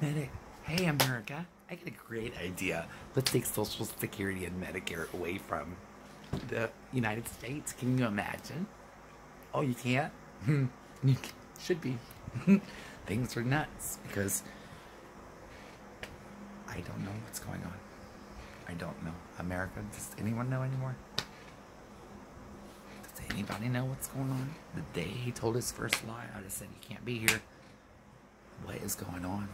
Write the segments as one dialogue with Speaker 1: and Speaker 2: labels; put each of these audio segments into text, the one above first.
Speaker 1: Hey, America. I got a great idea. Let's take Social Security and Medicare away from the United States. Can you imagine? Oh, you can't? Hmm. you should be. Things are nuts because I don't know what's going on. I don't know. America, does anyone know anymore? Does anybody know what's going on? The day he told his first lie, I just said he can't be here. What is going on?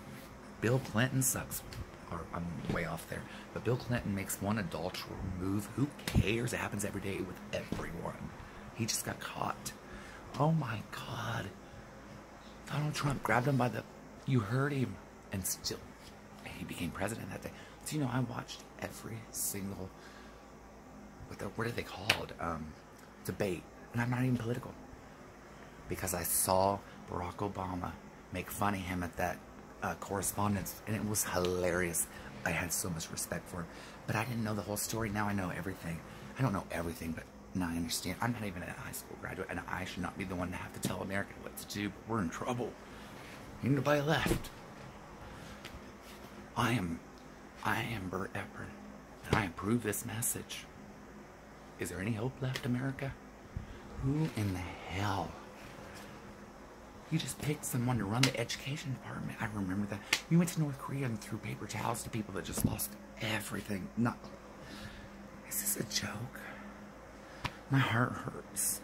Speaker 1: Bill Clinton sucks. Or I'm way off there. But Bill Clinton makes one adulteral move. Who cares? It happens every day with everyone. He just got caught. Oh my god. Donald Trump grabbed him by the you heard him and still he became president that day. So you know I watched every single what the what are they called? Um debate. And I'm not even political. Because I saw Barack Obama make fun of him at that uh, correspondence, and it was hilarious. I had so much respect for him, but I didn't know the whole story. Now I know everything. I don't know everything, but now I understand. I'm not even a high school graduate, and I should not be the one to have to tell America what to do. But we're in trouble. Ain't nobody left. I am, I am Bert Epron, and I approve this message. Is there any hope left, America? Who in the hell? You just picked someone to run the education department. I remember that. You went to North Korea and threw paper towels to people that just lost everything. Not. Is this a joke? My heart hurts.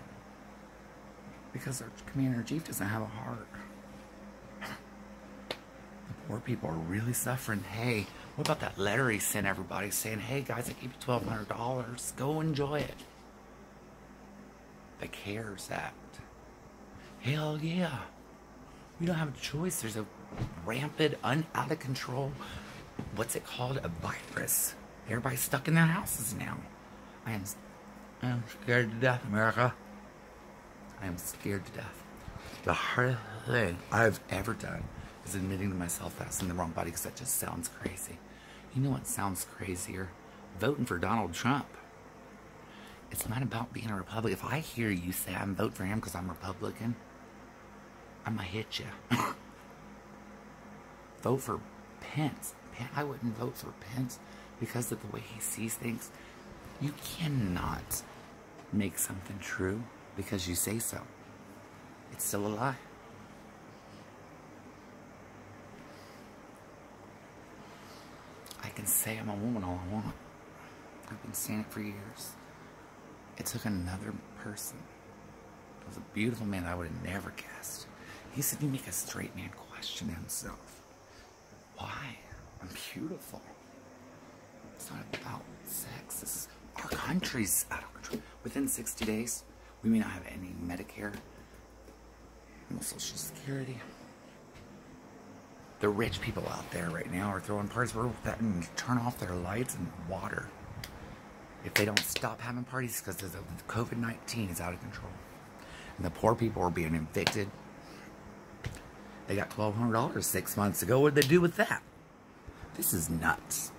Speaker 1: Because our commander in chief doesn't have a heart. The poor people are really suffering. Hey, what about that letter he sent everybody saying, hey guys, I gave you $1,200. Go enjoy it. The CARES Act. Hell yeah. We don't have a choice. There's a rampant, un out of control, what's it called? A virus. Everybody's stuck in their houses now. I am I'm scared to death, America. I am scared to death. The hardest thing I've ever done is admitting to myself that I was in the wrong body because that just sounds crazy. You know what sounds crazier? Voting for Donald Trump. It's not about being a Republican. If I hear you say I'm voting for him because I'm Republican, I'm gonna hit you. vote for Pence. I wouldn't vote for Pence because of the way he sees things. You cannot make something true because you say so. It's still a lie. I can say I'm a woman all I want. I've been saying it for years. It took another person. It was a beautiful man I would have never guessed. He said, you make a straight man question himself. Why? I'm beautiful. It's not about sex. This is, our country's out of control. Within 60 days, we may not have any Medicare, no Social Security. The rich people out there right now are throwing parties where that and turn off their lights and water. If they don't stop having parties because the COVID-19 is out of control. And the poor people are being evicted. They got $1,200 six months ago. What did they do with that? This is nuts.